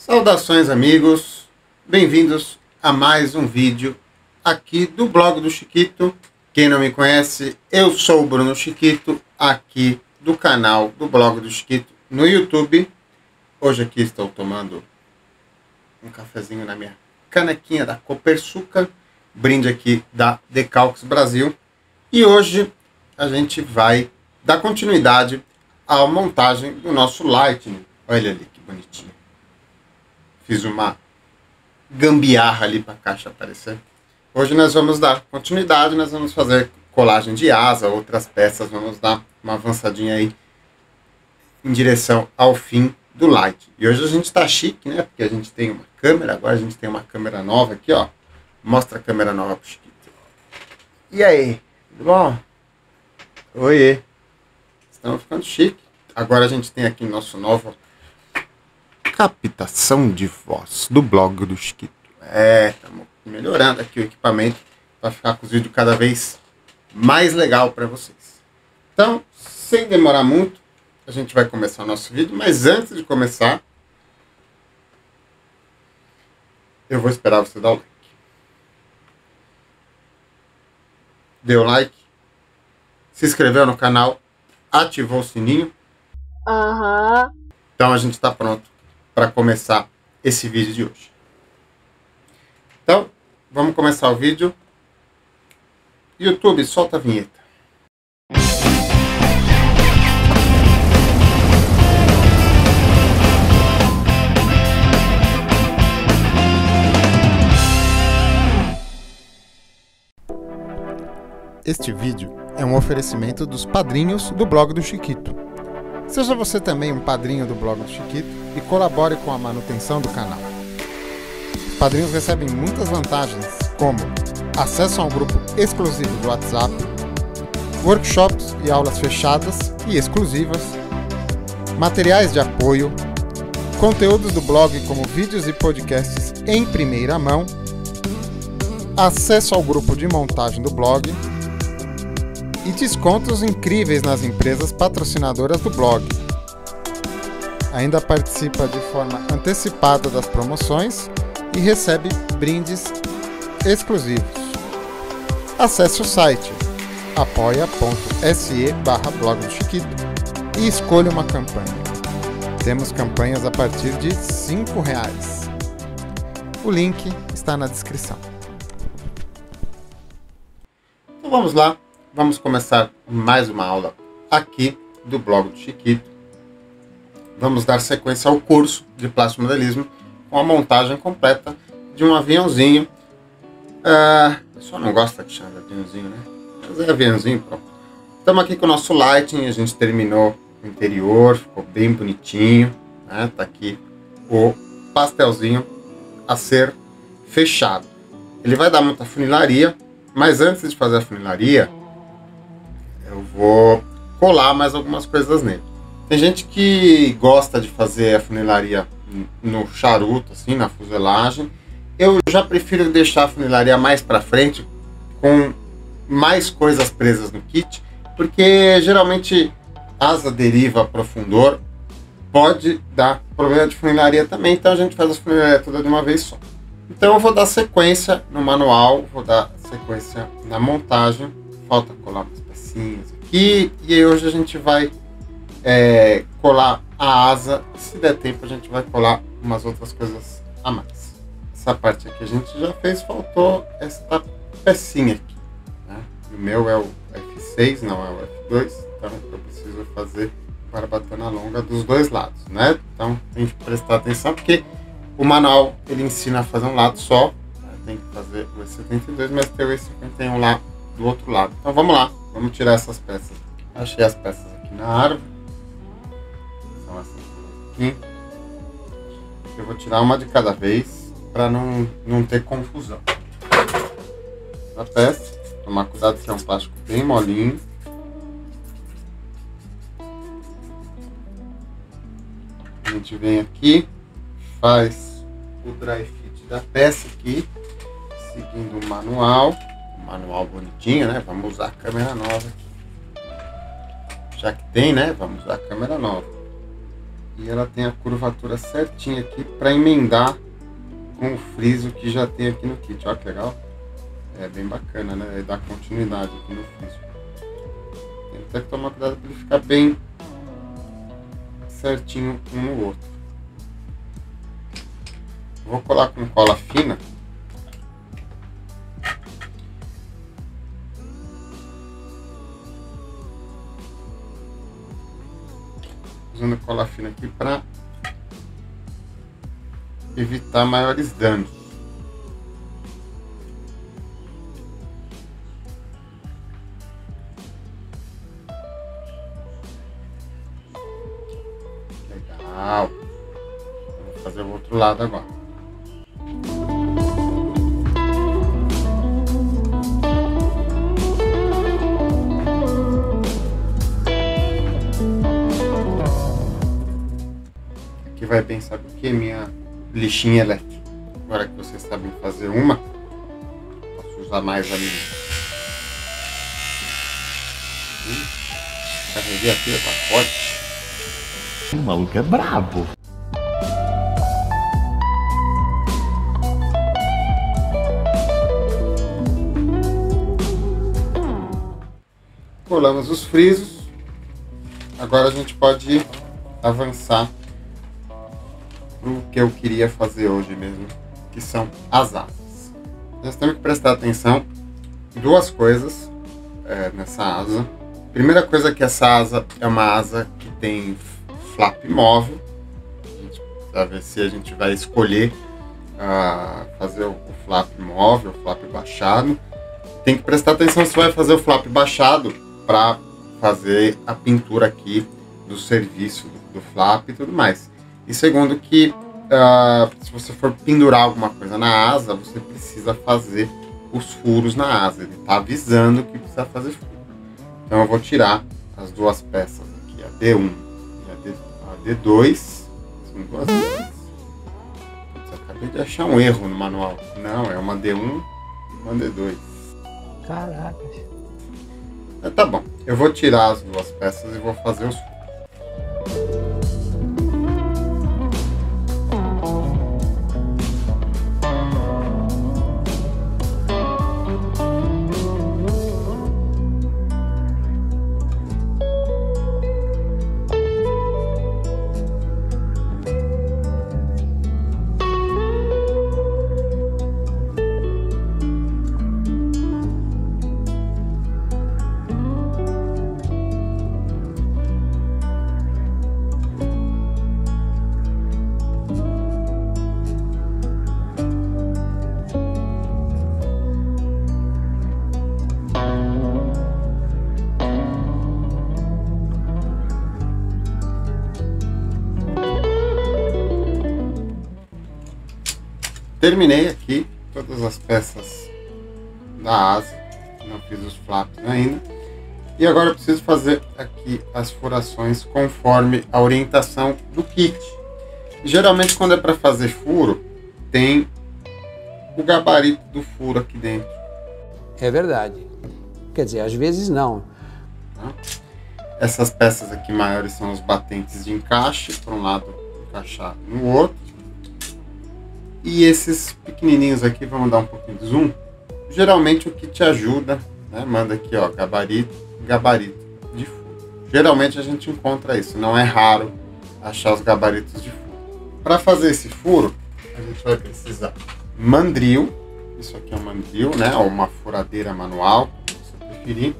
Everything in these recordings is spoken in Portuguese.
Saudações amigos, bem-vindos a mais um vídeo aqui do blog do Chiquito. Quem não me conhece, eu sou o Bruno Chiquito, aqui do canal do blog do Chiquito no YouTube. Hoje aqui estou tomando um cafezinho na minha canequinha da Copersuca, brinde aqui da Decalques Brasil. E hoje a gente vai dar continuidade à montagem do nosso Lightning. Olha ali que bonitinho. Fiz uma gambiarra ali para a caixa aparecer. Hoje nós vamos dar continuidade, nós vamos fazer colagem de asa, outras peças, vamos dar uma avançadinha aí em direção ao fim do Light. E hoje a gente está chique, né? Porque a gente tem uma câmera, agora a gente tem uma câmera nova aqui, ó. Mostra a câmera nova pro Chiquito. E aí, tudo bom? Oiê. Estamos ficando chique. Agora a gente tem aqui nosso novo captação de voz do blog do Chiquito. É, estamos melhorando aqui o equipamento para ficar com os vídeos cada vez mais legal para vocês. Então, sem demorar muito, a gente vai começar o nosso vídeo, mas antes de começar, eu vou esperar você dar o like. Deu like, se inscreveu no canal, ativou o sininho. Aham. Então a gente está pronto para começar esse vídeo de hoje. Então, vamos começar o vídeo. YouTube, solta a vinheta. Este vídeo é um oferecimento dos padrinhos do blog do Chiquito. Seja você também um padrinho do blog do Chiquito e colabore com a manutenção do canal. Os padrinhos recebem muitas vantagens, como acesso a um grupo exclusivo do WhatsApp, workshops e aulas fechadas e exclusivas, materiais de apoio, conteúdos do blog como vídeos e podcasts em primeira mão, acesso ao grupo de montagem do blog e descontos incríveis nas empresas patrocinadoras do blog. Ainda participa de forma antecipada das promoções e recebe brindes exclusivos. Acesse o site apoia.se barra blog do Chiquito e escolha uma campanha. Temos campanhas a partir de R$ reais. O link está na descrição. Então vamos lá, vamos começar mais uma aula aqui do blog do Chiquito. Vamos dar sequência ao curso de plástico modelismo com a montagem completa de um aviãozinho. Eu só não gosta de chamar de aviãozinho, né? Mas é aviãozinho, pronto. Estamos aqui com o nosso lighting, a gente terminou o interior, ficou bem bonitinho. Né? Tá aqui o pastelzinho a ser fechado. Ele vai dar muita funilaria, mas antes de fazer a funilaria, eu vou colar mais algumas coisas nele. Tem gente que gosta de fazer a funilaria no charuto, assim, na fuselagem. Eu já prefiro deixar a funilaria mais para frente, com mais coisas presas no kit, porque geralmente asa deriva profundor pode dar problema de funilaria também, então a gente faz a funilaria toda de uma vez só. Então eu vou dar sequência no manual, vou dar sequência na montagem, falta colar umas pecinhas aqui, e hoje a gente vai é, colar a asa, se der tempo a gente vai colar umas outras coisas a mais. Essa parte aqui a gente já fez, faltou esta pecinha aqui. Né? O meu é o F6, não é o F2, então eu preciso fazer para bater na longa dos dois lados, né? Então tem que prestar atenção porque o manual ele ensina a fazer um lado só, né? tem que fazer o E72, mas tem o E51 lá do outro lado. Então vamos lá, vamos tirar essas peças. Achei as peças aqui na árvore. Essas aqui. Eu vou tirar uma de cada vez para não, não ter confusão. A peça, tomar cuidado que é um plástico bem molinho. A gente vem aqui, faz o dry fit da peça aqui, seguindo o manual. O manual bonitinho, né? Vamos usar a câmera nova aqui. Já que tem, né? Vamos usar a câmera nova. E ela tem a curvatura certinha aqui para emendar com o friso que já tem aqui no kit. Olha que legal. É bem bacana, né? E dá continuidade aqui no friso. Tem até que tomar cuidado para ele ficar bem certinho um no outro. Vou colar com cola fina. Usando cola aqui para evitar maiores danos. Legal. Vou fazer o outro lado agora. Vai sabe o que? Minha lixinha elétrica. Agora que vocês sabem fazer uma, posso usar mais a minha. Hum, carreguei a pilha, tá forte. O maluco é brabo. Colamos os frisos. Agora a gente pode avançar que eu queria fazer hoje mesmo, que são as asas. Nós temos que prestar atenção duas coisas é, nessa asa. Primeira coisa é que essa asa é uma asa que tem flap móvel. A gente precisa ver se a gente vai escolher uh, fazer o, o flap móvel, o flap baixado. Tem que prestar atenção se vai fazer o flap baixado para fazer a pintura aqui do serviço do flap e tudo mais. E segundo que uh, se você for pendurar alguma coisa na asa, você precisa fazer os furos na asa. Ele está avisando que precisa fazer furo. Então eu vou tirar as duas peças aqui, a D1 e a, D, a D2. São duas peças. acabei de achar um erro no manual. Não, é uma D1 e uma D2. Caraca. Tá bom, eu vou tirar as duas peças e vou fazer os furos. Terminei aqui todas as peças da asa, não fiz os flaps ainda. E agora eu preciso fazer aqui as furações conforme a orientação do kit. Geralmente quando é para fazer furo, tem o gabarito do furo aqui dentro. É verdade. Quer dizer, às vezes não. Tá? Essas peças aqui maiores são os batentes de encaixe, para um lado encaixar no outro. E esses pequenininhos aqui, vamos dar um pouquinho de zoom. Geralmente o que te ajuda, né? manda aqui ó, gabarito, gabarito de furo. Geralmente a gente encontra isso, não é raro achar os gabaritos de furo. Para fazer esse furo, a gente vai precisar mandril, isso aqui é um mandril, né? Ou uma furadeira manual, se você preferir,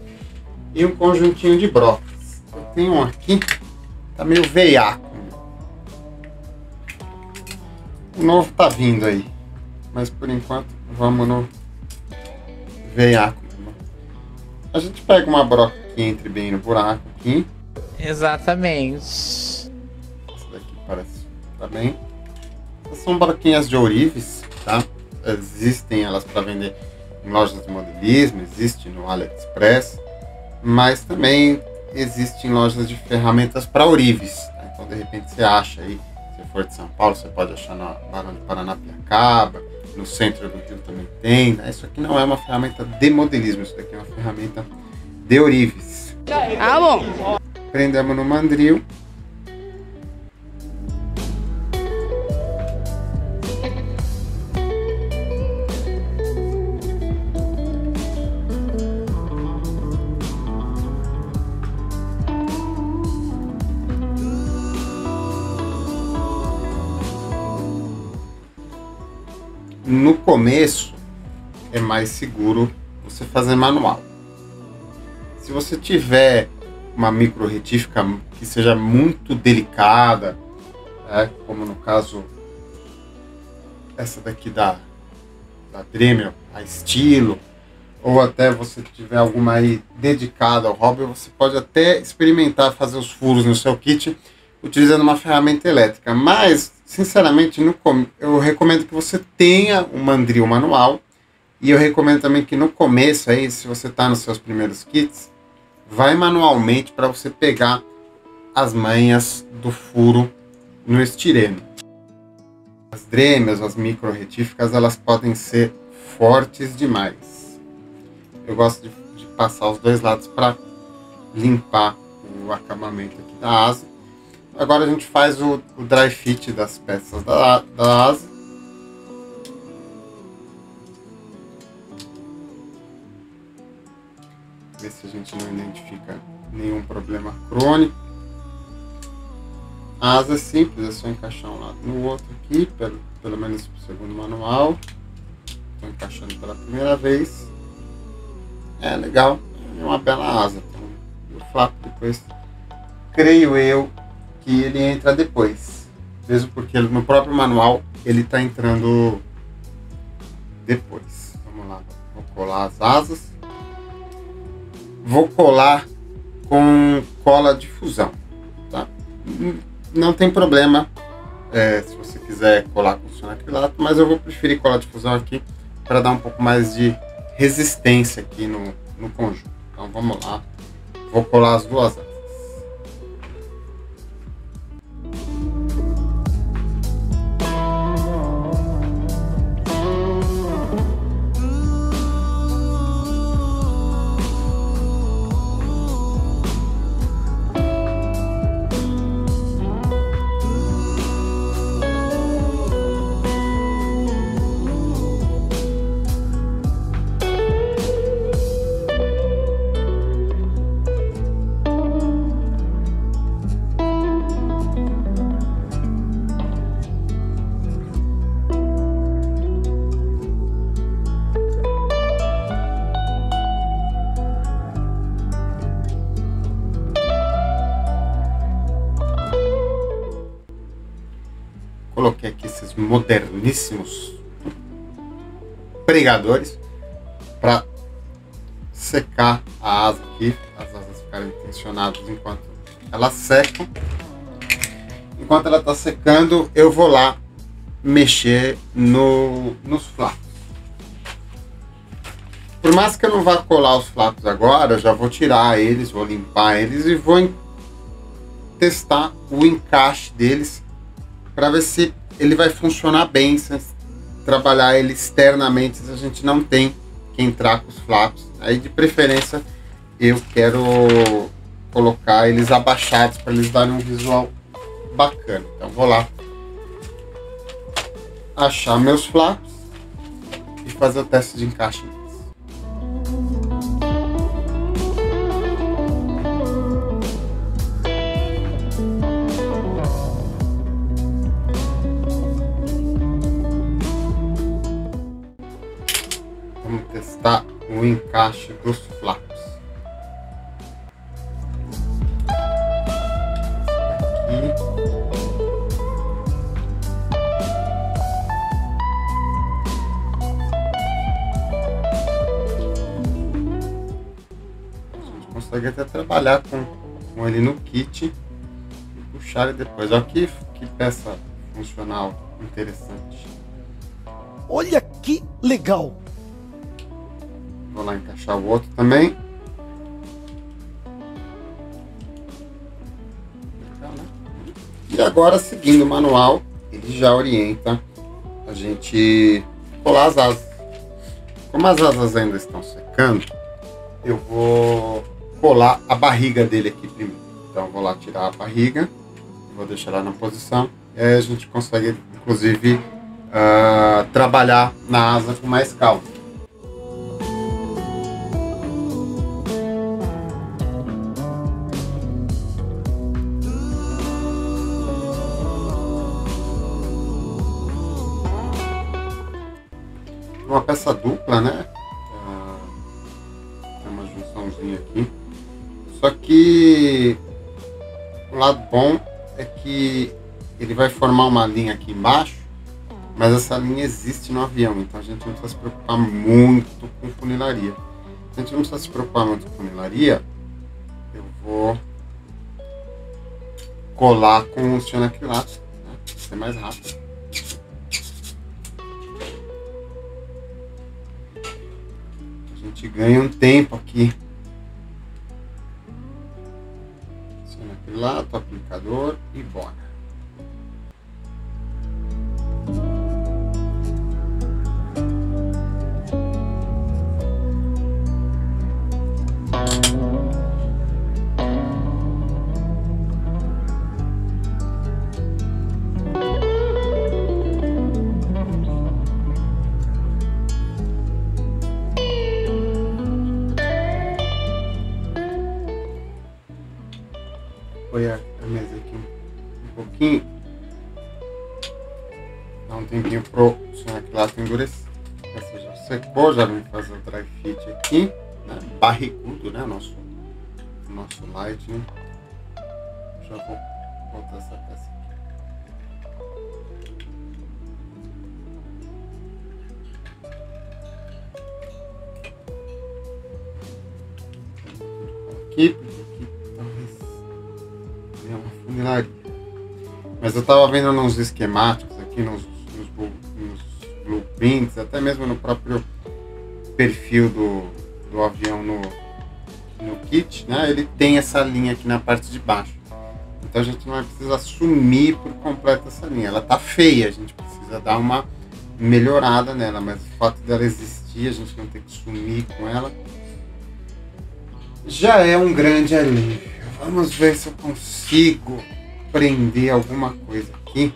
e um conjuntinho de brocas. Eu tenho um aqui, tá meio veiaco O novo tá vindo aí. Mas por enquanto, vamos no veiaco. A gente pega uma broca que entre bem no buraco aqui. Exatamente. Essa daqui parece tá bem. Essas são broquinhas de ourives, tá? Existem elas para vender em lojas de modelismo, existe no AliExpress, mas também existe em lojas de ferramentas para ourives. Tá? Então de repente você acha aí for de São Paulo, você pode achar na Barão de Paranapiacaba, no centro do Rio também tem. Né? Isso aqui não é uma ferramenta de modelismo, isso daqui é uma ferramenta de ourives. Ah, bom. Prendemos no mandril. Começo é mais seguro você fazer manual. Se você tiver uma micro retífica que seja muito delicada, né, como no caso essa daqui da, da Dremel, a estilo, ou até você tiver alguma aí dedicada ao hobby, você pode até experimentar fazer os furos no seu kit utilizando uma ferramenta elétrica. Mas, sinceramente, no, eu recomendo que você tenha um mandril manual e eu recomendo também que no começo aí, se você está nos seus primeiros kits, vai manualmente para você pegar as manhas do furo no estireno. As dremels, as micro retíficas, elas podem ser fortes demais. Eu gosto de, de passar os dois lados para limpar o acabamento aqui da asa. Agora a gente faz o, o dry fit das peças da, da asa ver se a gente não identifica nenhum problema crônico. A asa é simples, é só encaixar um lado no outro aqui, pelo, pelo menos o segundo manual. Estou encaixando pela primeira vez. É legal, é uma bela asa. Então, o flap depois, creio eu, que ele entra depois. Mesmo porque no próprio manual ele está entrando depois. Vamos lá, vou colar as asas vou colar com cola de fusão. Tá? Não tem problema é, se você quiser colar com sonacrilato, mas eu vou preferir cola de fusão aqui para dar um pouco mais de resistência aqui no, no conjunto. Então vamos lá, vou colar as duas Coloquei moderníssimos pregadores para secar a asa aqui, as asas ficarem tensionadas enquanto elas secam. Enquanto ela está secando, eu vou lá mexer no, nos flapos. Por mais que eu não vá colar os flapos agora, já vou tirar eles, vou limpar eles e vou testar o encaixe deles para ver se ele vai funcionar bem, se trabalhar ele externamente, se a gente não tem que entrar com os flaps. Aí de preferência eu quero colocar eles abaixados para eles darem um visual bacana. Então vou lá achar meus flaps e fazer o teste de encaixe. Está o encaixe dos flaps. Consegue até trabalhar com, com ele no kit e puxar ele depois. Olha que, que peça funcional interessante. Olha que legal! Lá encaixar o outro também. E agora, seguindo o manual, ele já orienta a gente colar as asas. Como as asas ainda estão secando, eu vou colar a barriga dele aqui primeiro. Então, vou lá tirar a barriga, vou deixar ela na posição, e aí a gente consegue, inclusive, uh, trabalhar na asa com mais calma. Peça dupla, né? Tem uma junçãozinha aqui. Só que o lado bom é que ele vai formar uma linha aqui embaixo, mas essa linha existe no avião, então a gente não precisa se preocupar muito com funilaria. A gente não precisa se preocupar muito com funilaria, eu vou colar com os tianaquilatos, né? Ser mais rápido. Gente ganha um tempo aqui. Aqui. Né? Barrigudo, né? Nosso, nosso light. Já vou botar essa peça aqui. Aqui, aqui talvez é uma funilaria. Mas eu tava vendo nos esquemáticos aqui, nos, nos, nos blueprints, até mesmo no próprio perfil do, do avião no, no kit, né? Ele tem essa linha aqui na parte de baixo. Então a gente não vai precisar assumir por completo essa linha. Ela tá feia, a gente precisa dar uma melhorada nela, mas o fato dela existir, a gente não ter que sumir com ela, já é um grande alívio. Vamos ver se eu consigo prender alguma coisa aqui.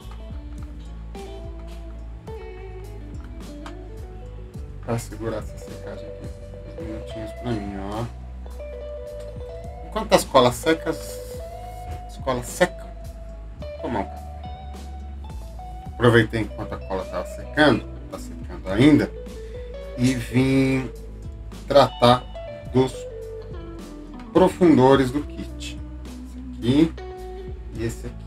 Pra segurar essa secagem aqui. Minutinhos pra mim, ó. Enquanto as colas secas. As colas secam. Tomar um café. Aproveitei enquanto a cola tava secando. Tá secando ainda. E vim tratar dos profundores do kit. Esse aqui e esse aqui.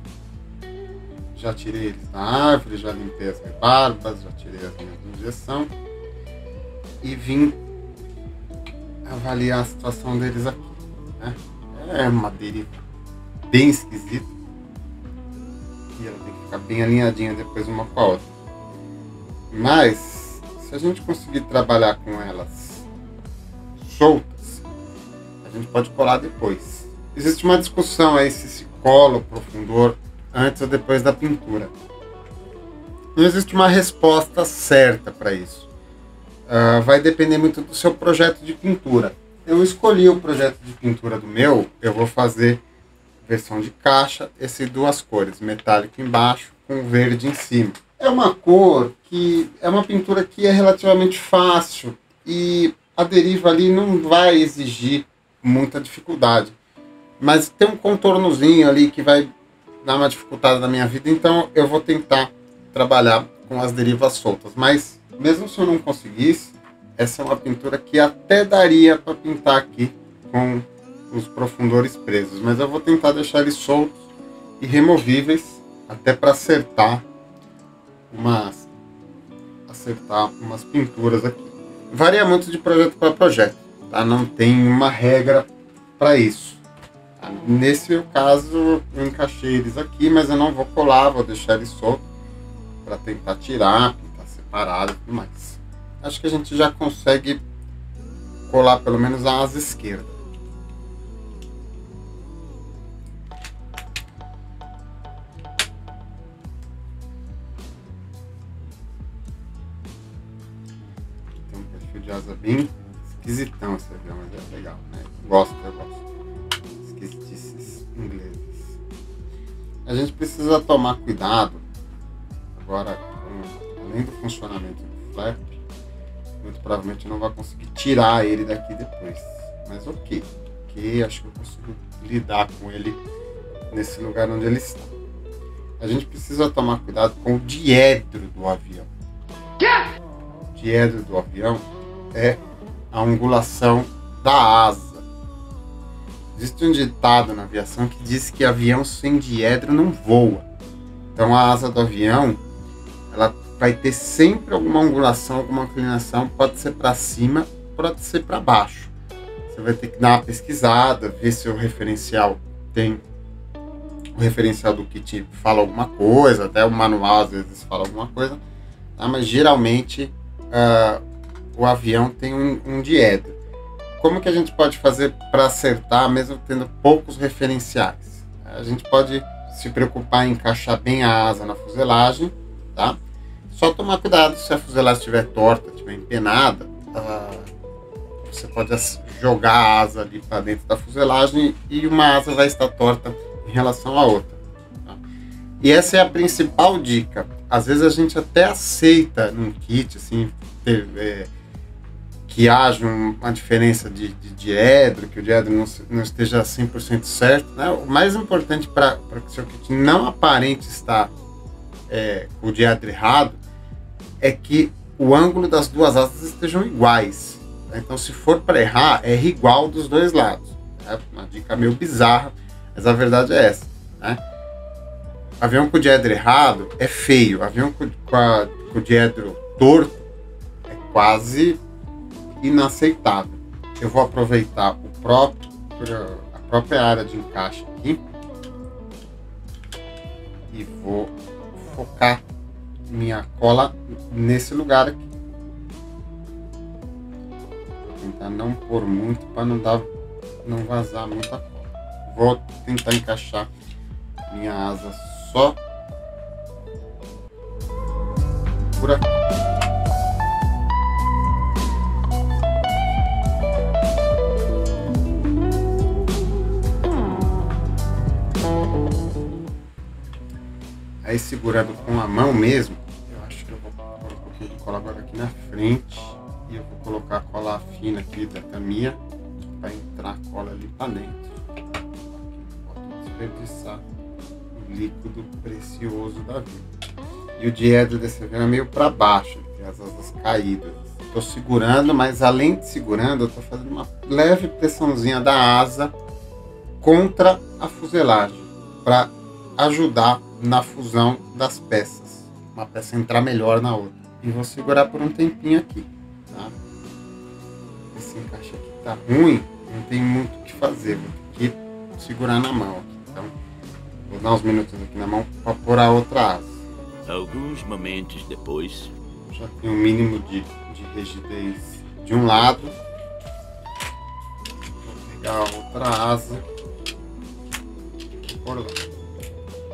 Já tirei eles da árvore, já limpei as rebarbas, já tirei as linhas de injeção e vim avaliar a situação deles aqui. né? É uma deriva bem esquisita e ela tem que ficar bem alinhadinha depois uma com a outra. Mas se a gente conseguir trabalhar com elas soltas, a gente pode colar depois. Existe uma discussão aí se se cola o profundor antes ou depois da pintura. Não existe uma resposta certa para isso. Ah, vai depender muito do seu projeto de pintura. Eu escolhi o projeto de pintura do meu, eu vou fazer versão de caixa, esse duas cores, metálico embaixo com verde em cima. É uma cor que é uma pintura que é relativamente fácil e a deriva ali não vai exigir muita dificuldade. Mas tem um contornozinho ali que vai dar uma dificuldade na minha vida, então eu vou tentar trabalhar com as derivas soltas. Mas mesmo se eu não conseguisse, essa é uma pintura que até daria para pintar aqui com os profundores presos, mas eu vou tentar deixar eles soltos e removíveis até para acertar umas acertar umas pinturas aqui. Varia muito de projeto para projeto, tá? Não tem uma regra para isso. tá? Nesse caso, eu encaixei eles aqui, mas eu não vou colar, vou deixar eles soltos para tentar tirar, separado e tudo mais. Acho que a gente já consegue colar pelo menos a asa esquerda. Um de asa bem esquisitão esse avião, mas é legal, né? Gosto, eu gosto. Esquisitices ingleses. A gente precisa tomar cuidado agora, do funcionamento do flap, muito provavelmente não vai conseguir tirar ele daqui depois. Mas ok, ok, acho que eu consigo lidar com ele nesse lugar onde ele está. A gente precisa tomar cuidado com o diedro do avião. diedro do avião é a angulação da asa. Existe um ditado na aviação que diz que avião sem diedro não voa. Então a asa do avião ela vai ter sempre alguma angulação, alguma inclinação, pode ser para cima, pode ser para baixo. Você vai ter que dar uma pesquisada, ver se o referencial tem o referencial do kit fala alguma coisa, até o manual às vezes fala alguma coisa, tá? mas geralmente uh, o avião tem um, um. Como que a gente pode fazer para acertar, mesmo tendo poucos referenciais? A gente pode se preocupar em encaixar bem a asa na fuselagem, tá? Só tomar cuidado se a fuselagem estiver torta, estiver empenada, uh, você pode jogar a asa ali para dentro da fuselagem e uma asa vai estar torta em relação à outra. Tá? E essa é a principal dica. Às vezes a gente até aceita num kit, assim, ter, é, que haja uma diferença de, de diedro, que o diedro não, não esteja 100% certo. Né? O mais importante para que o seu kit não aparente estar é, com o diedro errado é que o ângulo das duas asas estejam iguais. Né? Então, se for para errar, é igual dos dois lados. É uma dica meio bizarra, mas a verdade é essa. Né? Avião com o diedro errado é feio. Avião com, a, com o diedro torto é quase inaceitável. Eu vou aproveitar o próprio, a própria área de encaixe aqui e vou focar minha cola nesse lugar aqui. Vou tentar não pôr muito para não dar, não vazar muita cola. Vou tentar encaixar minha asa só por aqui. Aí segurando com a mão mesmo, eu acho que eu vou pôr um pouquinho de cola agora aqui na frente. E eu vou colocar a cola fina aqui da caminha para entrar a cola ali para dentro. Pode desperdiçar o líquido precioso da vida. E o diedro desse avião é meio para baixo, tem as asas caídas. Estou segurando, mas além de segurando, eu estou fazendo uma leve pressãozinha da asa contra a fuselagem para ajudar na fusão das peças. Uma peça entrar melhor na outra. E vou segurar por um tempinho aqui. Tá? Esse encaixe aqui tá ruim, não tem muito o que fazer. Vou ter que segurar na mão aqui. Então, vou dar uns minutos aqui na mão para pôr a outra asa. Alguns momentos depois. Já tem um mínimo de, de rigidez de um lado. Vou pegar a outra asa e pôr lá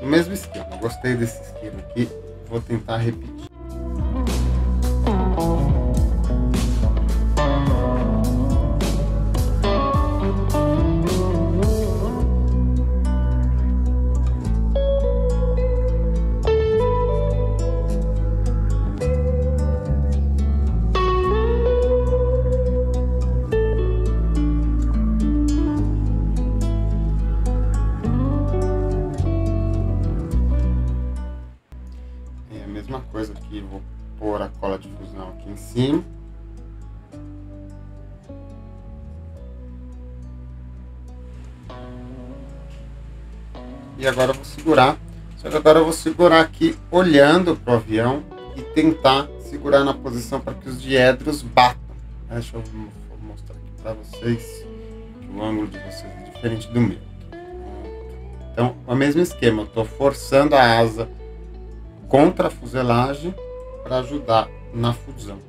no mesmo esquema. Gostei desse esquema aqui, vou tentar repetir. E agora eu vou segurar. Só que agora eu vou segurar aqui olhando para o avião e tentar segurar na posição para que os diedros batam. Deixa eu mostrar aqui para vocês que o ângulo de vocês é diferente do meu. Então, o mesmo esquema, eu estou forçando a asa contra a fuselagem para ajudar na fusão.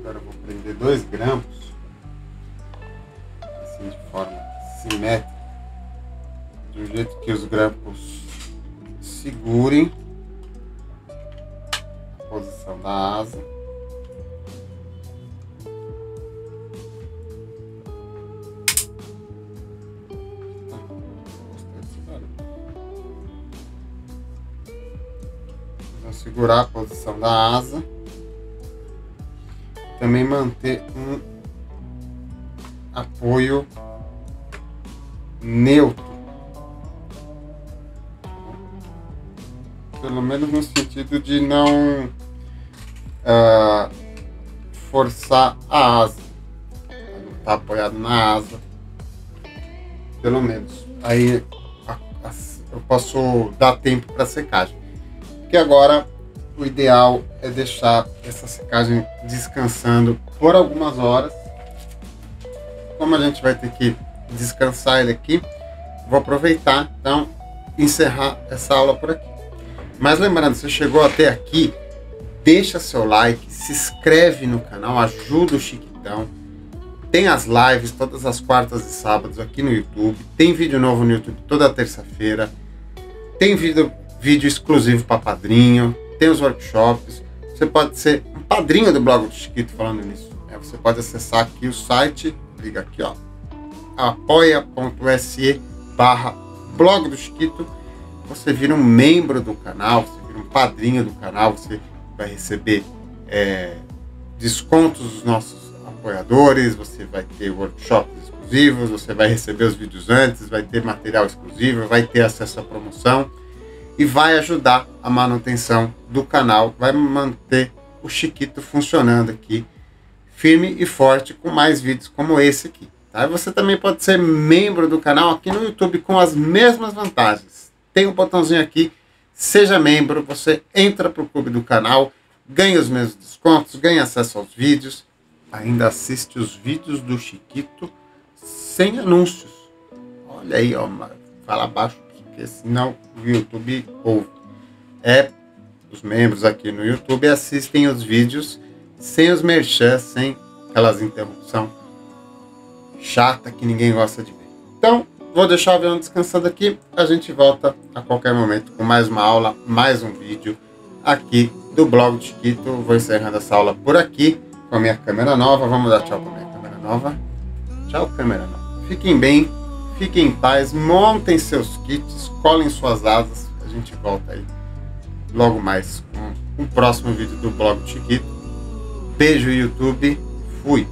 Agora eu vou prender dois grampos, simétrica, de um jeito que os grampos segurem a posição da asa. Segurar a posição da asa também manter um apoio neutro. Pelo menos no sentido de não ah, forçar a asa. Não tá apoiado na asa. Pelo menos. Aí a- a- eu posso dar tempo para secagem. Porque agora o ideal é deixar essa secagem descansando por algumas horas. Como a gente vai ter que descansar ele aqui, vou aproveitar então encerrar essa aula por aqui. Mas lembrando, se chegou até aqui, deixa seu like, se inscreve no canal, ajuda o Chiquitão. Tem as lives todas as quartas e sábados aqui no YouTube. Tem vídeo novo no YouTube toda terça-feira. Tem vídeo, vídeo exclusivo para padrinho. Tem os workshops. Você pode ser um padrinho do blog do Chiquito falando nisso. É, você pode acessar aqui o site, liga aqui, ó, apoia.se barra blog do Chiquito. Você vira um membro do canal, você vira um padrinho do canal, você vai receber é, descontos dos nossos apoiadores, você vai ter workshops exclusivos, você vai receber os vídeos antes, vai ter material exclusivo, vai ter acesso à promoção e vai ajudar a manutenção do canal, vai manter o Chiquito funcionando aqui firme e forte com mais vídeos como esse aqui. Você também pode ser membro do canal aqui no YouTube com as mesmas vantagens. Tem um botãozinho aqui, seja membro, você entra para o clube do canal, ganha os mesmos descontos, ganha acesso aos vídeos, ainda assiste os vídeos do Chiquito sem anúncios. Olha aí, ó, fala baixo, porque senão o YouTube ouve. É, os membros aqui no YouTube assistem os vídeos sem os merchans, sem aquelas interrupções chata que ninguém gosta de ver. Então, vou deixar o avião descansando aqui. A gente volta a qualquer momento com mais uma aula, mais um vídeo aqui do blog do Chiquito. Vou encerrando essa aula por aqui com a minha câmera nova. Vamos dar tchau para minha câmera nova. Tchau, câmera nova. Fiquem bem, fiquem em paz, montem seus kits, colhem suas asas. A gente volta aí logo mais com o próximo vídeo do blog do Chiquito. Beijo, YouTube. Fui.